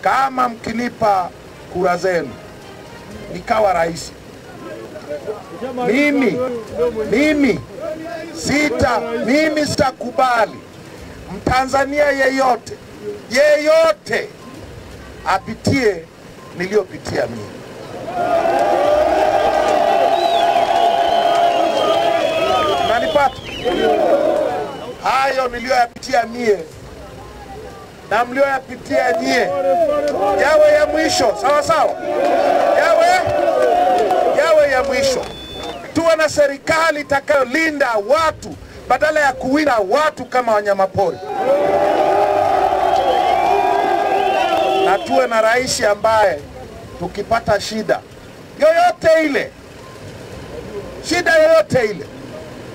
kama mkinipa kura zenu nikawa rais, mimi mimi sita mimi sitakubali Mtanzania yeyote yeyote apitie niliyopitia mimi. Nanipata hayo niliyoyapitia mie na mlioyapitia nyie yawe ya mwisho, sawa sawa, yawe yawe ya mwisho. Tuwe na serikali itakayolinda watu badala ya kuwinda watu kama wanyama wanyamapori, na tuwe na rais ambaye tukipata shida yoyote ile, shida yoyote ile,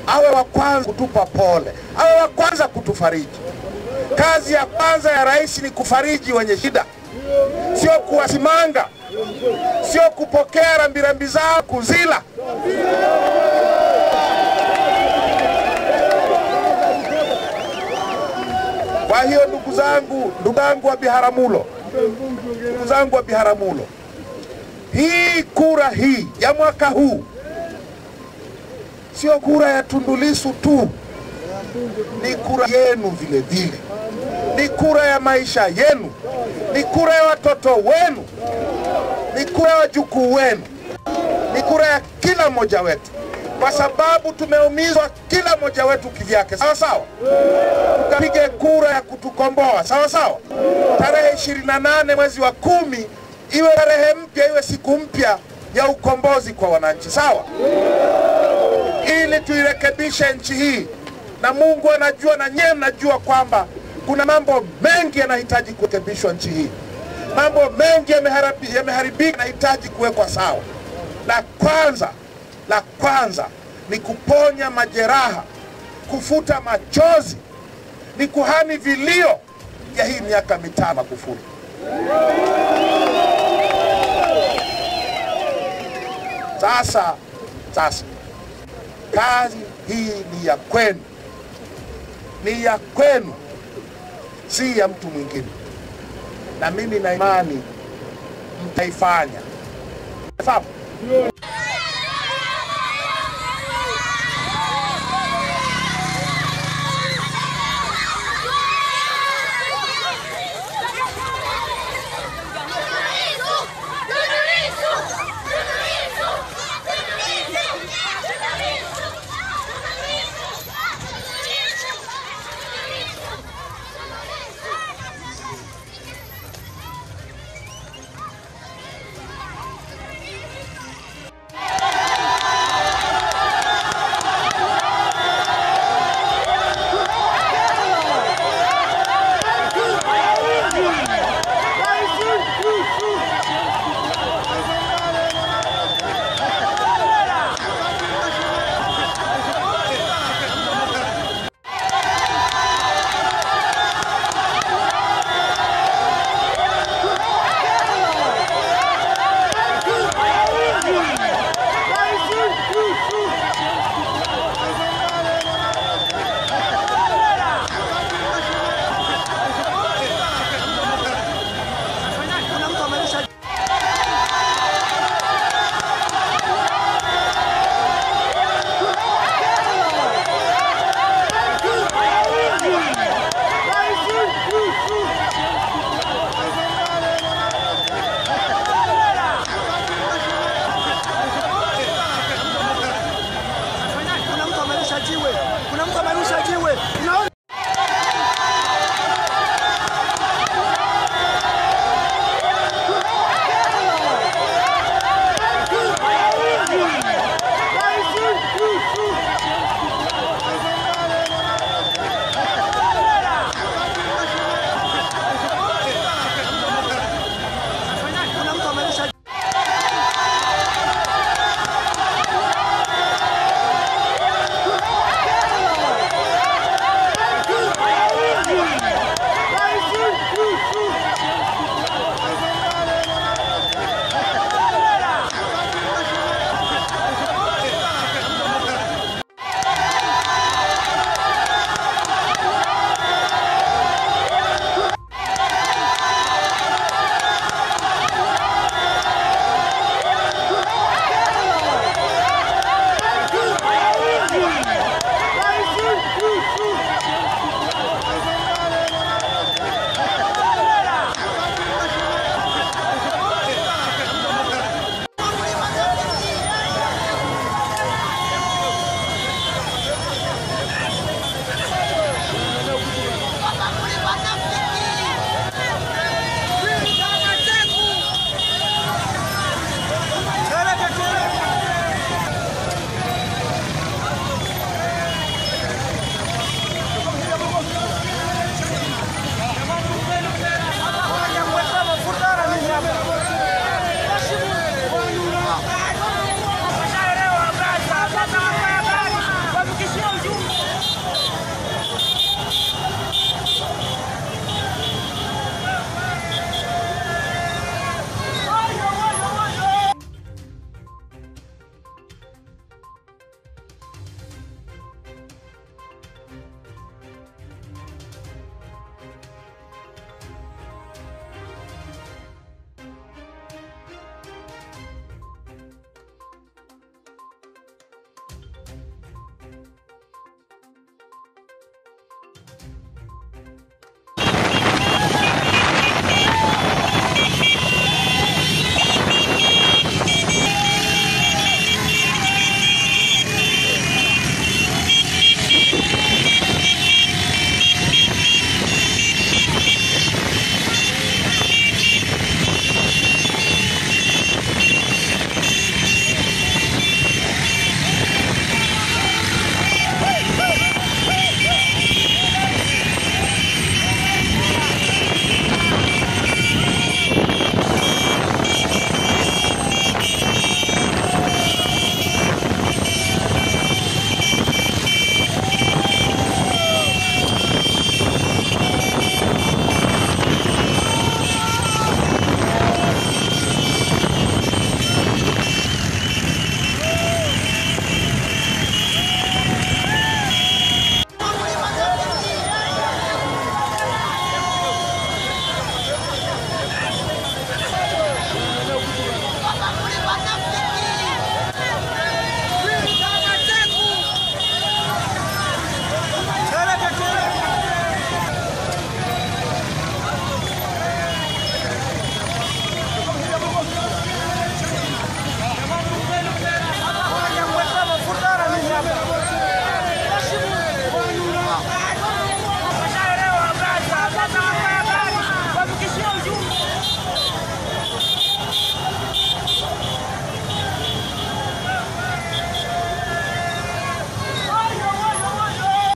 awe wa kwanza kutupa pole, awe wa kwanza kutufariji. Kazi ya kwanza ya rais ni kufariji wenye shida, sio kuwasimanga, sio kupokea rambirambi zao kuzila. Kwa hiyo ndugu zangu, ndugu zangu wa Biharamulo, ndugu zangu wa Biharamulo, hii kura hii ya mwaka huu sio kura ya Tundulisu tu, ni kura yenu vile vile, ni kura ya maisha yenu, ni kura ya watoto wenu, ni kura ya wajukuu wenu, ni kura ya kila mmoja wetu, kwa sababu tumeumizwa kila mmoja wetu kivyake, sawa sawa. Tukapige kura ya kutukomboa, sawa sawa. Tarehe 28 mwezi wa kumi iwe tarehe mpya, iwe siku mpya ya ukombozi kwa wananchi, sawa, ili tuirekebishe nchi hii. Na Mungu anajua na nyewe mnajua kwamba kuna mambo mengi yanahitaji kurekebishwa nchi hii. Mambo mengi yameharibi- yameharibika, yanahitaji kuwekwa sawa. La kwanza, la kwanza ni kuponya majeraha, kufuta machozi, ni kuhani vilio ya hii miaka mitano Magufuli. Sasa sasa kazi hii ni ya kwenu, ni ya kwenu, si ya mtu mwingine, na mimi na imani mtaifanya. Sawa?